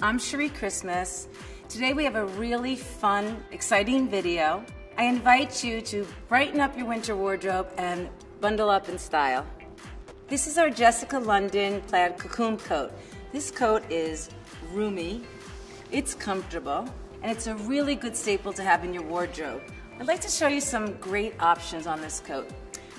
I'm Cherie Christmas. Today we have a really fun, exciting video. I invite you to brighten up your winter wardrobe and bundle up in style. This is our Jessica London plaid cocoon coat. This coat is roomy, it's comfortable, and it's a really good staple to have in your wardrobe. I'd like to show you some great options on this coat.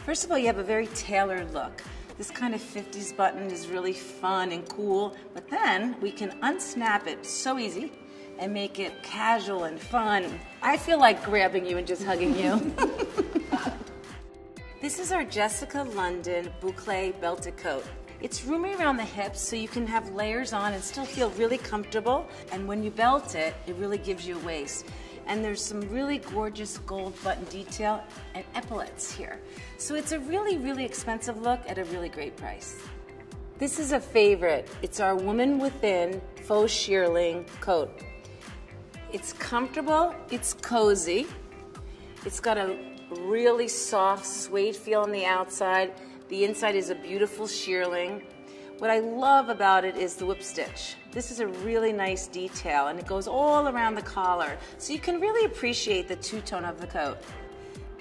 First of all, you have a very tailored look. This kind of 50s button is really fun and cool, but then we can unsnap it so easy and make it casual and fun. I feel like grabbing you and just hugging you. this is our Jessica London boucle belted coat. It's roomy around the hips so you can have layers on and still feel really comfortable. And when you belt it, it really gives you a waist and there's some really gorgeous gold button detail and epaulets here. So it's a really, really expensive look at a really great price. This is a favorite. It's our Woman Within faux shearling coat. It's comfortable, it's cozy, it's got a really soft suede feel on the outside. The inside is a beautiful shearling. What I love about it is the whip stitch. This is a really nice detail and it goes all around the collar. So you can really appreciate the two-tone of the coat.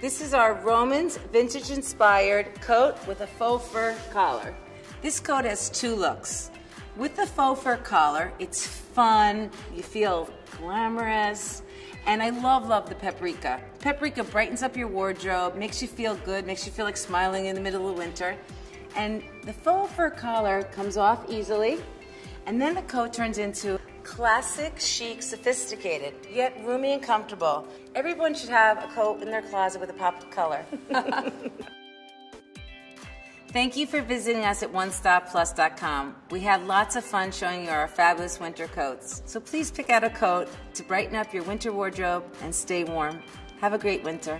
This is our Roaman's vintage inspired coat with a faux fur collar. This coat has two looks. With the faux fur collar, it's fun, you feel glamorous, and I love, love the paprika. Paprika brightens up your wardrobe, makes you feel good, makes you feel like smiling in the middle of winter. And the faux fur collar comes off easily, and then the coat turns into classic, chic, sophisticated, yet roomy and comfortable. Everyone should have a coat in their closet with a pop of color. Thank you for visiting us at OneStopPlus.com. We had lots of fun showing you our fabulous winter coats. So please pick out a coat to brighten up your winter wardrobe and stay warm. Have a great winter.